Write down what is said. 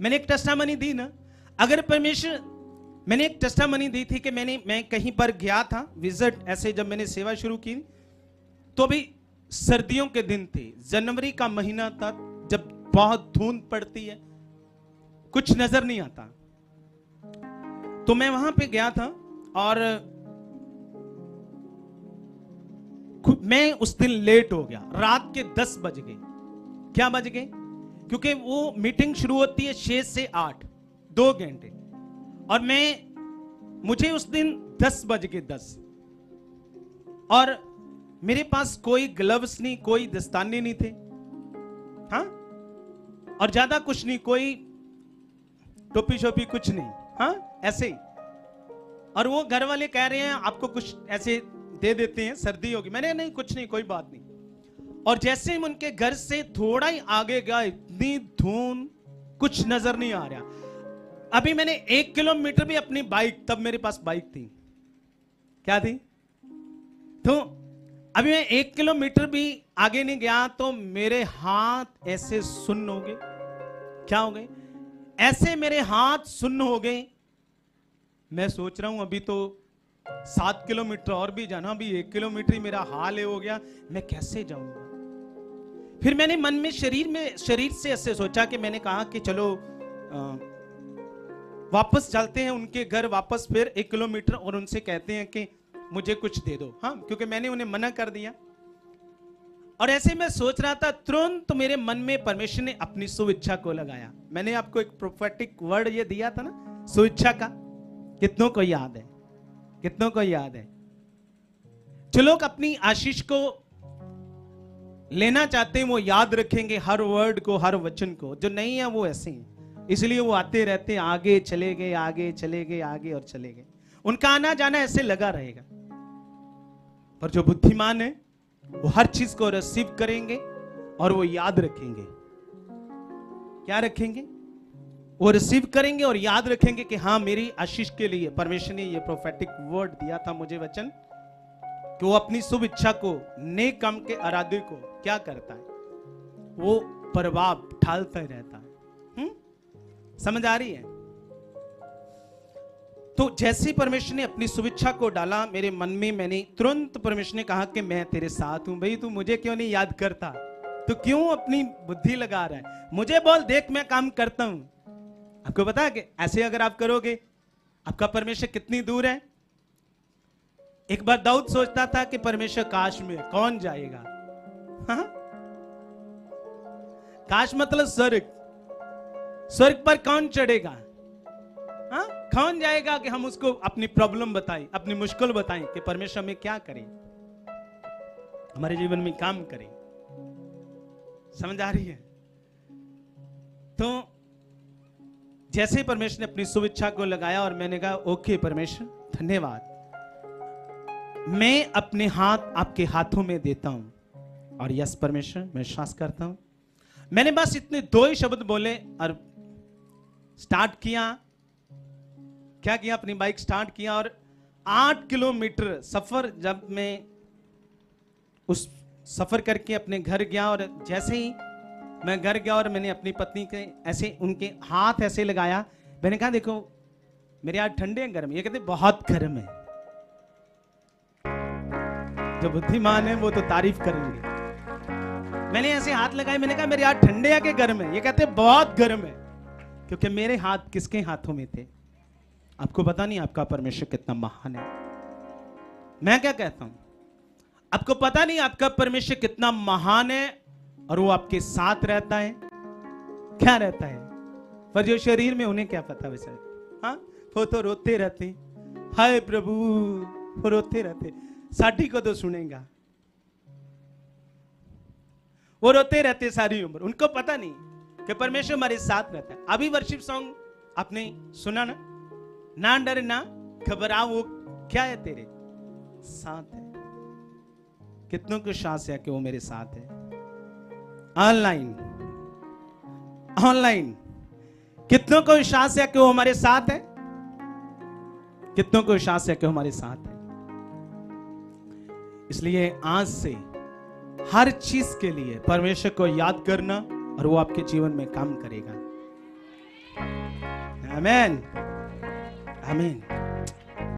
मैंने एक टेस्टामनी दी ना। अगर परमेश्वर मैंने एक टेस्टामनी दी थी कि मैंने, मैं कहीं पर गया था विज़िट ऐसे जब मैंने सेवा शुरू की तो भी सर्दियों के दिन थे। जनवरी का महीना था, जब बहुत धुंध पड़ती है, कुछ नज़र नहीं आता। तो मैं वहाँ पे गया था और मैं उस दिन लेट हो गया। रात के दस बज गए। क्या बज गए? क्योंकि वो मीटिंग शुरू होती है छह से आठ, दो घंटे। और मैं, मुझे उस दिन दस बज के दस। और मेरे पास कोई ग्लव्स नहीं, कोई दस्ताने नहीं थे। हाँ? और ज़्यादा कुछ नहीं, कोई टोपी शोपी कुछ नहीं। हाँ? ऐसे ही। और वो घर वाले कह रहे हैं, आपको कुछ ऐसे दे देते हैं, सर्दी होगी। मैंने नहीं, कुछ नहीं, कोई बात नहीं। और जैसे ही उनके घर से थोड़ा ही आगे गया इतनी धूम, कुछ नज़र नहीं आ रहा। अभी मैंने एक किलोमीटर भी अपनी बाइक, तब मेरे पास बाइक थी। क्या थी? तो अभी मैं एक किलोमीटर भी आगे नहीं गया तो मेरे हाथ ऐसे सुन्न हो गए। क्या हो गए? ऐसे मेरे हाथ सुन्न हो गए। मैं सोच रहा हूँ, अभी तो सात किलोमीटर और भी जाना, अभी एक किलोमीटर ही मेरा हाल हो गया। मैं कैसे जाऊँगा? फिर मैंने मन में शरीर में शरीर से ऐसे सोचा कि मैंने कहा कि चलो आ, वापस चलते हैं उनके घर वापस फिर एक किलोमीटर और उनसे कहते हैं कि मुझे कुछ दे दो। हाँ क्योंकि मैंने उन्हें मना कर दिया। और ऐसे मैं सोच रहा था तुरंत तो मेरे मन में परमेश्वर ने अपनी सुविच्छा को लगाया। मैंने आपको एक प्रोफेटिक वर्ड ये दिया था ना सुविच्छा का। कितनों को याद है? कितनों को याद है? जो लोग अपनी आशीष को लेना चाहते हैं, वो याद रखेंगे हर वर्ड को, हर वचन को। जो नहीं है, वो ऐसे ही। इसलिए वो आते रहते हैं, आगे चले गए, आगे चले गए, आगे और चले गए। उनका आना जाना ऐसे लगा रहेगा। पर जो बुद्धिमान है, वो हर चीज़ को रिसीव करेंगे और वो याद रखेंगे। क्या रखेंगे? वो रिसीव करेंगे और याद रखेंगे कि हाँ मेरी आशीष के लिए, परमेश्वर ने ये प्रोफेटिक वर्ड दिया था मुझे वचन। कि वो अपनी शुभ इच्छा को, नेक काम के आराध्य को क्या करता है? वो प्रभाव ढालता रहता है। हुँ? हम्म? समझ आ रही है? तो जैसे परमेश्वर ने अपनी सुविच्छा को डाला, मेरे मन में मैंने तुरंत परमेश्वर ने कहा कि मैं तेरे साथ हूँ। भाई, तू मुझे क्यों नहीं याद करता? तो क्यों अपनी बुद्धि लगा रहा है? मुझे बोल, देख, मैं काम करता हूँ। आपको पता है कि ऐसे अगर आप करोगे, आपका परमेश्वर कितनी दूर है? एक बार दाऊद सोचता था कि परमेश्वर काश में कौन जाएगा? हा? काश मतलब स्वर्ग। स्वर्ग पर कौन चढ़ेगा? हा? कौन जाएगा कि हम उसको अपनी प्रॉब्लम बताएँ, अपनी मुश्किल बताएँ कि परमेश्वर में क्या करें? हमारे जीवन में काम करें। समझ आ रही है? तो जैसे ही परमेश्वर ने अपनी सुविच्छा को लगाया और मैंने कहा, ओके परमेश्वर, धन्यवाद। मैं अपने हाथ आपके हाथों में देता हूँ। और यस, परमेश्वर, मैं विश्वास करता हूँ। मैंने बस इतने दो ही शब्द बोले और स्टार्ट किया। क्या किया? अपनी बाइक स्टार्ट किया और आठ किलोमीटर सफ़र जब मैं उस सफ़र करके अपने घर गया और जैसे ही मैं घर गया और मैंने अपनी पत्नी के ऐसे उनके हाथ ऐसे लगाया, मैंने कहा, देखो, मेरे हाथ ठंडे हैं गर्म। ये कहते, बहुत गर्म है। जो बुद्धिमान है वो तो तारीफ़ करेंगे। मैंने ऐसे हाथ लगाए, मैंने कहा, मेरे हाथ ठंडे हैं कि गर्म है? ये कहते बहुत गर्म है। क्योंकि मेरे हाथ किसके हाथों में थे? आपको पता नहीं आपका परमेश्वर कितना महान है। मैं क्या कहता हूँ? आपको पता नहीं आपका परमेश्वर कितना महान है और वो आपके साथ रहता है? क्या रहता है? पर जो शरीर में उन्हें क्या पता वैसे? हाँ? वो तो रोते रहते हाय प्रभु, वो रोते रहते साठी को तो सुनेगा। वो रोते रहते सारी उम्र। उनको पता नहीं कि परमेश्वर हमारे साथ रहता है। अभी वर्शिप सॉन्ग आपने सुना ना? ना डर, ना घबरा वो क्या है तेरे? साथ है। कितनों को सांस है कि वो मेरे साथ है? ऑनलाइन ऑनलाइन कितनों को विश्वास है कि वो हमारे साथ है? कितनों को विश्वास है कि हमारे साथ है? इसलिए आज से हर चीज़ के लिए परमेश्वर को याद करना और वो आपके जीवन में काम करेगा। अमेन आमीन